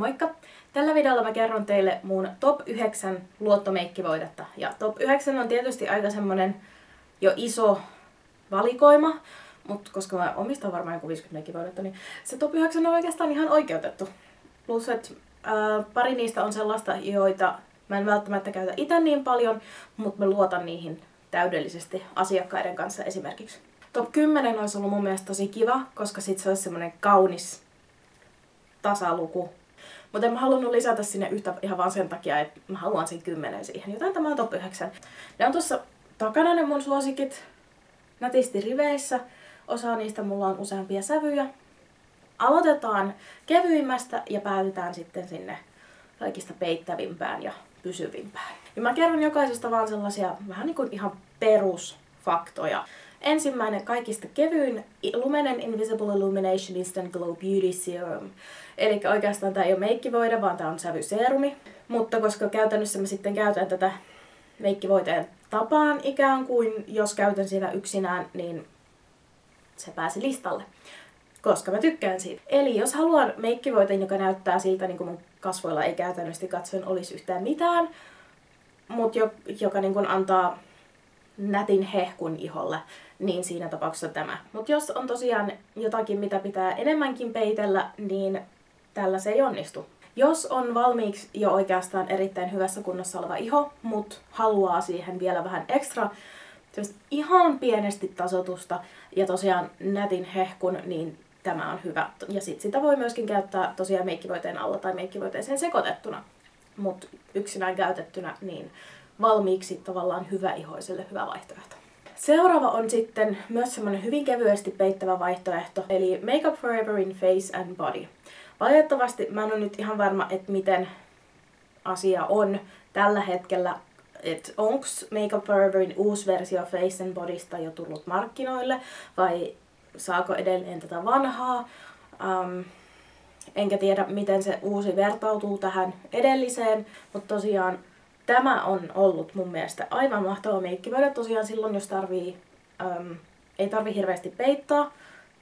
Moikka! Tällä videolla mä kerron teille mun top 9 luottomeikkivoidetta. Ja top 9 on tietysti aika semmonen jo iso valikoima, mutta koska mä omistan varmaan joku 50 meikkivoidetta, niin se top 9 on oikeastaan ihan oikeutettu. Plus, että pari niistä on sellaista, joita mä en välttämättä käytä itse niin paljon, mutta mä luotan niihin täydellisesti asiakkaiden kanssa esimerkiksi. Top 10 olisi ollut mun mielestä tosi kiva, koska sit se olisi semmonen kaunis tasaluku. Mutta en mä halunnut lisätä sinne yhtä ihan vaan sen takia, että mä haluan sen kymmenen siihen. Joten tämä on top 9. Ne on tuossa takana ne mun suosikit. Nätisti riveissä. Osa niistä mulla on useampia sävyjä. Aloitetaan kevyimmästä ja päätytään sitten sinne kaikista peittävimpään ja pysyvimpään. Ja mä kerron jokaisesta vaan sellaisia vähän niin kuin ihan perusfaktoja. Ensimmäinen kaikista kevyin Lumenen Invisible Illumination Instant Glow Beauty Serum. Eli oikeastaan tämä ei ole meikkivoide, vaan tämä on sävyseerumi. Mutta koska käytännössä mä sitten käytän tätä meikkivoiteen tapaan ikään kuin, jos käytän sitä yksinään, niin se pääsi listalle. Koska mä tykkään siitä. Eli jos haluan meikkivoiteen, joka näyttää siltä, niin kuin mun kasvoilla ei käytännössä katsoen olisi yhtään mitään, mutta joka niin kuin antaa nätin hehkun iholle, niin siinä tapauksessa tämä. Mutta jos on tosiaan jotakin, mitä pitää enemmänkin peitellä, niin tällä se ei onnistu. Jos on valmiiksi jo oikeastaan erittäin hyvässä kunnossa oleva iho, mutta haluaa siihen vielä vähän ekstra ihan pienesti tasotusta ja tosiaan nätin hehkun, niin tämä on hyvä. Ja sit sitä voi myöskin käyttää tosiaan meikkivoiteen alla tai meikkivoiteeseen sekoitettuna. Mutta yksinään käytettynä, niin valmiiksi tavallaan hyvä ihoiselle hyvä vaihtoehto. Seuraava on sitten myös semmonen hyvin kevyesti peittävä vaihtoehto, eli Makeup Forever in Face and Body. Valitettavasti mä en ole nyt ihan varma, että miten asia on tällä hetkellä, että onks Makeup Foreverin uusi versio Face and Bodysta jo tullut markkinoille, vai saako edelleen tätä vanhaa. Um, enkä tiedä, miten se uusi vertautuu tähän edelliseen, mutta tosiaan tämä on ollut mun mielestä aivan mahtava meikkivoide tosiaan silloin, jos tarvii, äm, ei tarvi hirveästi peittaa,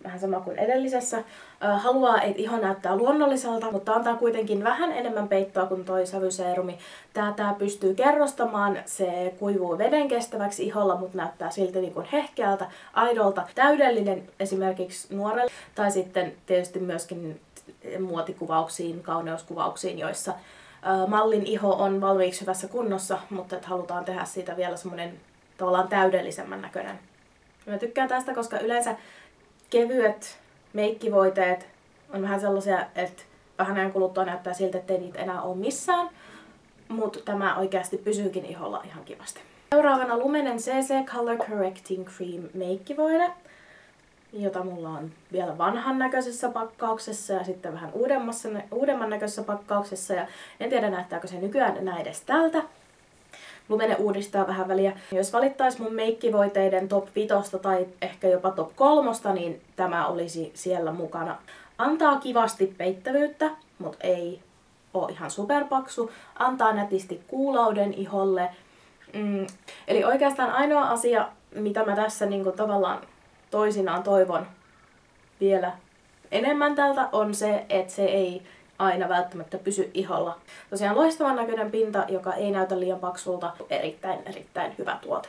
vähän sama kuin edellisessä. Äh, haluaa, että iho näyttää luonnolliselta, mutta antaa kuitenkin vähän enemmän peittoa kuin toi sävyseerumi. Tää, tää pystyy kerrostamaan, se kuivuu veden kestäväksi iholla, mutta näyttää silti niin kuin hehkeältä, aidolta. Täydellinen esimerkiksi nuorelle, tai sitten tietysti myöskin muotikuvauksiin, kauneuskuvauksiin, joissa mallin iho on valmiiksi hyvässä kunnossa, mutta että halutaan tehdä siitä vielä semmoinen tavallaan täydellisemmän näköinen. Mä tykkään tästä, koska yleensä kevyet meikkivoiteet on vähän sellaisia, että vähän ajan kuluttua näyttää siltä, että ei niitä enää ole missään, mutta tämä oikeasti pysyykin iholla ihan kivasti. Seuraavana Lumenen CC Color Correcting Cream meikkivoide jota mulla on vielä vanhan näköisessä pakkauksessa ja sitten vähän uudemmassa, uudemman näköisessä pakkauksessa. Ja en tiedä näyttääkö se nykyään enää edes tältä. Lumene uudistaa vähän väliä. Jos valittais mun meikkivoiteiden top 5 tai ehkä jopa top 3, niin tämä olisi siellä mukana. Antaa kivasti peittävyyttä, mutta ei ole ihan superpaksu. Antaa nätisti kuulauden iholle. Mm. Eli oikeastaan ainoa asia, mitä mä tässä niin tavallaan toisinaan toivon vielä enemmän tältä on se, että se ei aina välttämättä pysy iholla. Tosiaan loistavan näköinen pinta, joka ei näytä liian paksulta. Erittäin, erittäin hyvä tuote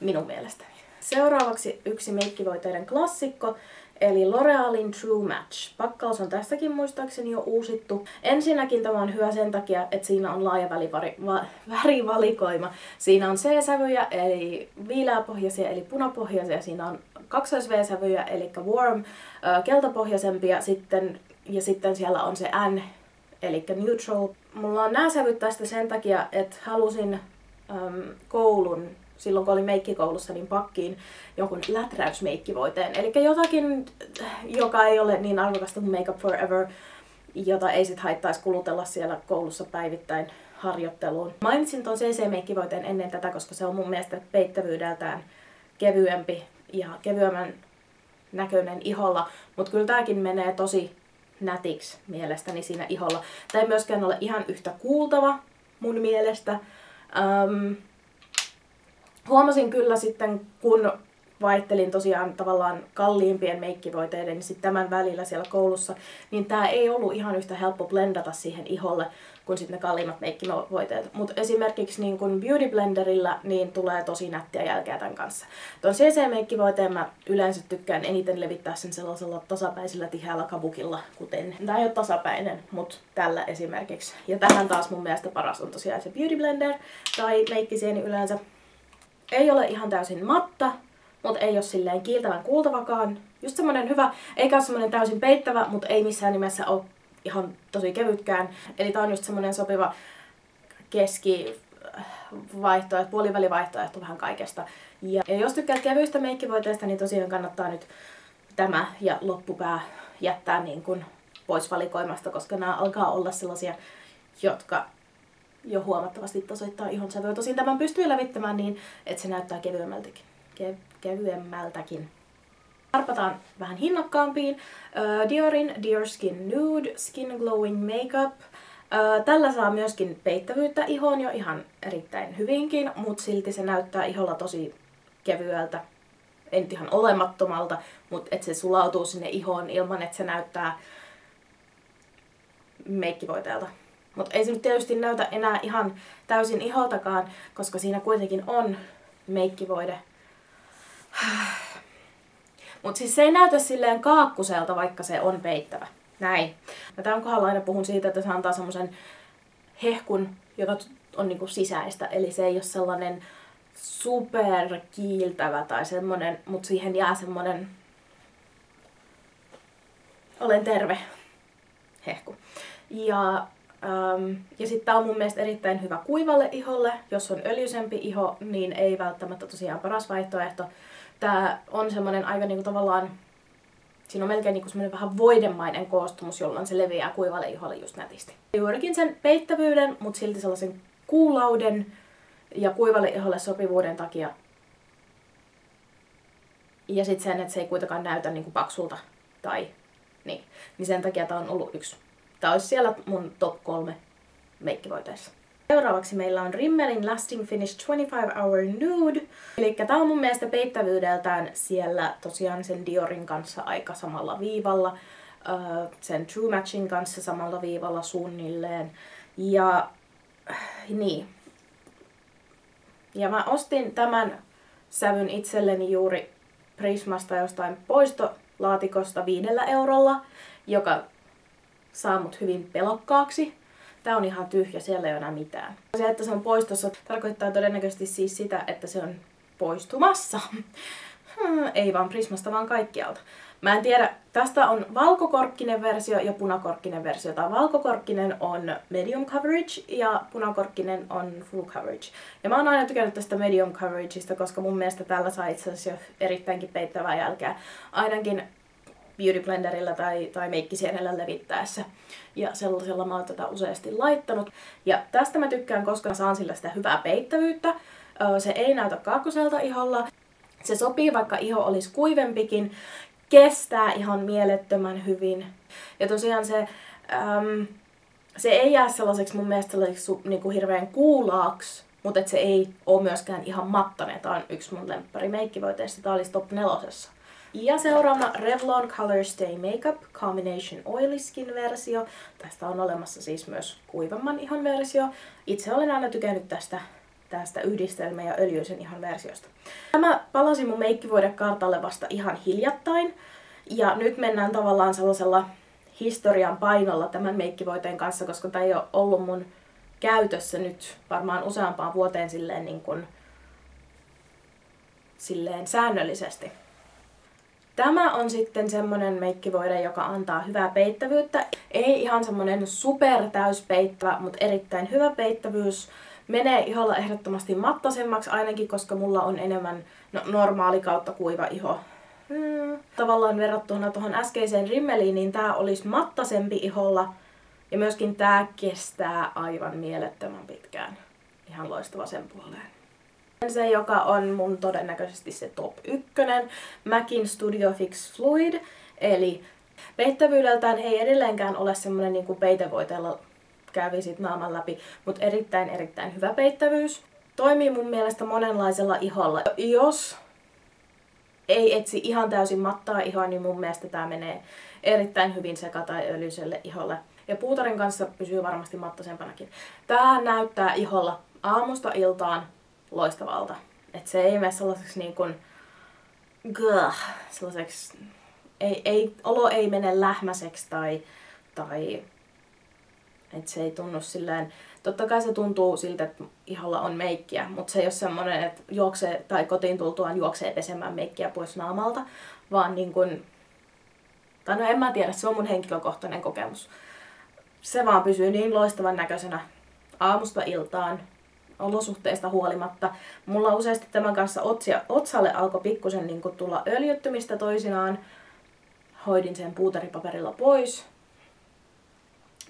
minun mielestäni. Seuraavaksi yksi meikkivoiteiden klassikko, Eli L'Orealin True Match. Pakkaus on tästäkin muistaakseni jo uusittu. Ensinnäkin tämä on hyvä sen takia, että siinä on laaja välivari, va, värivalikoima. Siinä on C-sävyjä, eli viileäpohjaisia, eli punapohjaisia. Siinä on kaksois V-sävyjä, eli warm, keltapohjaisempia. Sitten, ja sitten siellä on se N, eli neutral. Mulla on nämä sävyt tästä sen takia, että halusin äm, koulun silloin kun olin meikkikoulussa, niin pakkiin jonkun läträysmeikkivoiteen. Eli jotakin, joka ei ole niin arvokasta kuin Makeup Forever, jota ei sit haittaisi kulutella siellä koulussa päivittäin harjoitteluun. Mainitsin ton CC-meikkivoiteen ennen tätä, koska se on mun mielestä peittävyydeltään kevyempi ja kevyemmän näköinen iholla, mutta kyllä tääkin menee tosi nätiksi mielestäni siinä iholla. Tämä ei myöskään ole ihan yhtä kuultava mun mielestä. Um, huomasin kyllä sitten, kun vaihtelin tosiaan tavallaan kalliimpien meikkivoiteiden ja sitten tämän välillä siellä koulussa, niin tämä ei ollut ihan yhtä helppo blendata siihen iholle kuin sitten ne kalliimmat meikkivoiteet. Mutta esimerkiksi niin kun Beauty Blenderillä niin tulee tosi nättiä jälkeä tämän kanssa. Tuon CC-meikkivoiteen mä yleensä tykkään eniten levittää sen sellaisella tasapäisellä tiheällä kavukilla, kuten tämä ei ole tasapäinen, mutta tällä esimerkiksi. Ja tähän taas mun mielestä paras on tosiaan se Beauty Blender tai meikkisieni yleensä. Ei ole ihan täysin matta, mutta ei ole silleen kiiltävän kuultavakaan. Just semmonen hyvä, eikä ole semmonen täysin peittävä, mutta ei missään nimessä ole ihan tosi kevytkään. Eli tää on just semmonen sopiva keski vaihtoehto, puolivälivaihtoehto vähän kaikesta. Ja, ja jos tykkäät kevyistä meikkivoiteista, niin tosiaan kannattaa nyt tämä ja loppupää jättää niin kuin pois valikoimasta, koska nämä alkaa olla sellaisia, jotka jo huomattavasti tasoittaa ihon sävyä. Tosin tämän pystyy levittämään niin, että se näyttää kevyemmältäkin. Ke- kevyemmältäkin. Harpataan vähän hinnokkaampiin. Uh, Diorin Dior Skin Nude Skin Glowing Makeup. Uh, tällä saa myöskin peittävyyttä ihoon jo ihan erittäin hyvinkin, mutta silti se näyttää iholla tosi kevyeltä. En ihan olemattomalta, mutta että se sulautuu sinne ihoon ilman, että se näyttää meikkivoiteelta. Mutta ei se nyt tietysti näytä enää ihan täysin iholtakaan, koska siinä kuitenkin on meikkivoide mutta siis se ei näytä silleen kaakkuselta, vaikka se on peittävä. Näin. Ja tämän kohdalla aina puhun siitä, että se antaa semmoisen hehkun, joka on niinku sisäistä. Eli se ei ole sellainen super kiiltävä tai semmonen, mutta siihen jää semmonen olen terve hehku. Ja, ähm, ja sitten tää on mun mielestä erittäin hyvä kuivalle iholle. Jos on öljysempi iho, niin ei välttämättä tosiaan paras vaihtoehto tää on semmonen aika niinku tavallaan, siinä on melkein niinku semmonen vähän voidemainen koostumus, jolloin se leviää kuivalle iholle just nätisti. Juurikin sen peittävyyden, mutta silti sellaisen kuulauden ja kuivalle iholle sopivuuden takia. Ja sitten sen, että se ei kuitenkaan näytä niinku paksulta tai niin. Niin sen takia tää on ollut yksi. Tää olisi siellä mun top kolme meikkivoiteissa. Seuraavaksi meillä on Rimmelin Lasting Finish 25 Hour Nude. Eli tää on mun mielestä peittävyydeltään siellä tosiaan sen Diorin kanssa aika samalla viivalla. sen True Matchin kanssa samalla viivalla suunnilleen. Ja niin. Ja mä ostin tämän sävyn itselleni juuri Prismasta jostain poistolaatikosta viidellä eurolla, joka saa mut hyvin pelokkaaksi. Tää on ihan tyhjä, siellä ei ole enää mitään. Se, että se on poistossa, tarkoittaa todennäköisesti siis sitä, että se on poistumassa. Hmm, ei vaan Prismasta, vaan kaikkialta. Mä en tiedä, tästä on valkokorkkinen versio ja punakorkkinen versio. Tämä valkokorkkinen on medium coverage ja punakorkkinen on full coverage. Ja mä oon aina tykännyt tästä medium coverageista, koska mun mielestä tällä saa itse asiassa erittäinkin peittävää jälkeä. Ainakin beauty blenderillä tai, tai meikkisienellä levittäessä. Ja sellaisella mä oon tätä useasti laittanut. Ja tästä mä tykkään, koska saan sillä sitä hyvää peittävyyttä. Se ei näytä kaakkoselta iholla. Se sopii, vaikka iho olisi kuivempikin. Kestää ihan mielettömän hyvin. Ja tosiaan se, äm, se ei jää sellaiseksi mun mielestä sellaiseksi niinku hirveän kuulaaksi, mutta se ei ole myöskään ihan mattane. Tää on yksi mun lemppari meikkivoiteista. Tää olisi top nelosessa. Ja seuraavana Revlon Color Stay Makeup Combination Oily Skin versio. Tästä on olemassa siis myös kuivemman ihon versio. Itse olen aina tykännyt tästä tästä yhdistelmä- ja öljyisen ihon versiosta. Tämä palasi mun meikkivuodekartalle vasta ihan hiljattain. Ja nyt mennään tavallaan sellaisella historian painolla tämän meikkivoiteen kanssa, koska tämä ei ole ollut mun käytössä nyt varmaan useampaan vuoteen silleen, niin kuin, silleen säännöllisesti. Tämä on sitten semmonen meikkivoide, joka antaa hyvää peittävyyttä. Ei ihan semmonen super täyspeittävä, mutta erittäin hyvä peittävyys. Menee iholla ehdottomasti mattasemmaksi ainakin, koska mulla on enemmän no, normaali kautta kuiva iho. Hmm. Tavallaan verrattuna tuohon äskeiseen rimmeliin, niin tää olisi mattasempi iholla. Ja myöskin tää kestää aivan mielettömän pitkään. Ihan loistava sen puoleen. Se, joka on mun todennäköisesti se top ykkönen, Macin Studio Fix Fluid, eli peittävyydeltään ei edelleenkään ole semmonen niin kuin peitevoiteella kävisit naaman läpi, mutta erittäin erittäin hyvä peittävyys. Toimii mun mielestä monenlaisella iholla. Jos ei etsi ihan täysin mattaa ihoa, niin mun mielestä tämä menee erittäin hyvin seka- tai öljyselle iholle. Ja puutarin kanssa pysyy varmasti mattasempanakin. Tää näyttää iholla aamusta iltaan loistavalta. Et se ei mene sellaiseksi niin kuin, gah, sellaiseksi, ei, ei, olo ei mene lähmäseksi tai, tai että se ei tunnu silleen, totta kai se tuntuu siltä, että iholla on meikkiä, mutta se ei ole semmoinen, että juoksee, tai kotiin tultuaan juoksee pesemään meikkiä pois naamalta, vaan niin kuin, tai no en mä tiedä, se on mun henkilökohtainen kokemus. Se vaan pysyy niin loistavan näköisenä aamusta iltaan, olosuhteista huolimatta. Mulla useasti tämän kanssa otsia, otsalle alkoi pikkusen niin tulla öljyttymistä toisinaan. Hoidin sen puutaripaperilla pois.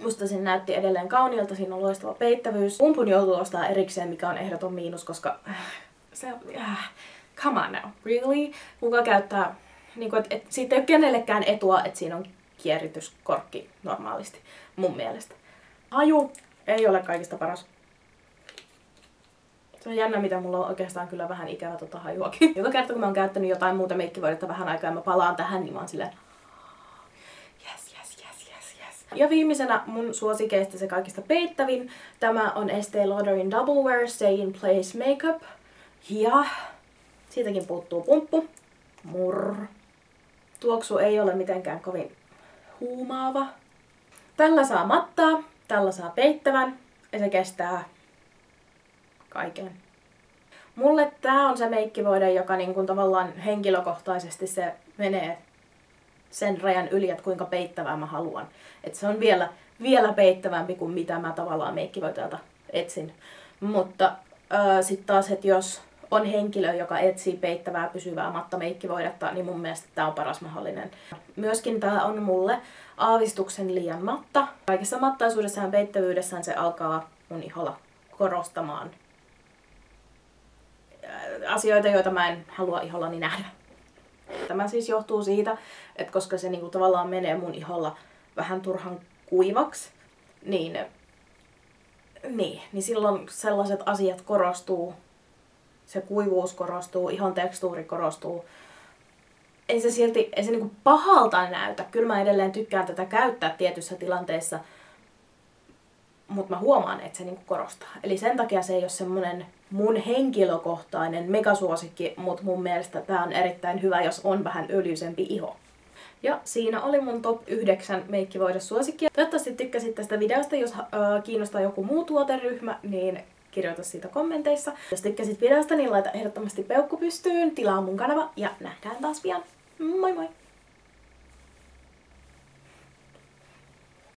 Musta se näytti edelleen kauniilta, siinä on loistava peittävyys. Pumpun joutuu ostaa erikseen, mikä on ehdoton miinus, koska äh, se äh, come on now, really? Kuka käyttää, niin kuin, et, et, siitä ei ole kenellekään etua, että siinä on kierrityskorkki normaalisti, mun mielestä. Haju ei ole kaikista paras. Se on jännä, mitä mulla on oikeastaan kyllä vähän ikävä tota hajuakin. Joka kerta kun mä oon käyttänyt jotain muuta meikkivoidetta vähän aikaa ja mä palaan tähän, niin mä oon silleen, yes, yes, yes, yes, yes. Ja viimeisenä mun suosikeista se kaikista peittävin. Tämä on Estee Lauderin Double Wear Stay in Place Makeup. Ja siitäkin puuttuu pumppu. Murr. Tuoksu ei ole mitenkään kovin huumaava. Tällä saa mattaa, tällä saa peittävän ja se kestää kaiken. Mulle tää on se meikkivoide, joka niinku tavallaan henkilökohtaisesti se menee sen rajan yli, että kuinka peittävää mä haluan. Et se on vielä, vielä peittävämpi kuin mitä mä tavallaan meikkivoiteelta etsin. Mutta sitten taas, että jos on henkilö, joka etsii peittävää pysyvää mattameikkivoidetta, niin mun mielestä tämä on paras mahdollinen. Myöskin tämä on mulle aavistuksen liian matta. Kaikessa mattaisuudessaan peittävyydessään se alkaa mun iholla korostamaan asioita, joita mä en halua ihollani nähdä. Tämä siis johtuu siitä, että koska se niinku tavallaan menee mun iholla vähän turhan kuivaksi, niin, niin, niin silloin sellaiset asiat korostuu, se kuivuus korostuu, ihon tekstuuri korostuu. Ei se silti, ei se niinku pahalta näytä. Kyllä mä edelleen tykkään tätä käyttää tietyissä tilanteissa, mutta mä huomaan, että se niinku korostaa. Eli sen takia se ei ole semmonen mun henkilökohtainen megasuosikki, mutta mun mielestä tää on erittäin hyvä, jos on vähän öljyisempi iho. Ja siinä oli mun top 9 suosikkia. Toivottavasti tykkäsit tästä videosta. Jos äh, kiinnostaa joku muu tuoteryhmä, niin kirjoita siitä kommenteissa. Jos tykkäsit videosta, niin laita ehdottomasti peukku pystyyn, tilaa mun kanava ja nähdään taas pian. Moi moi!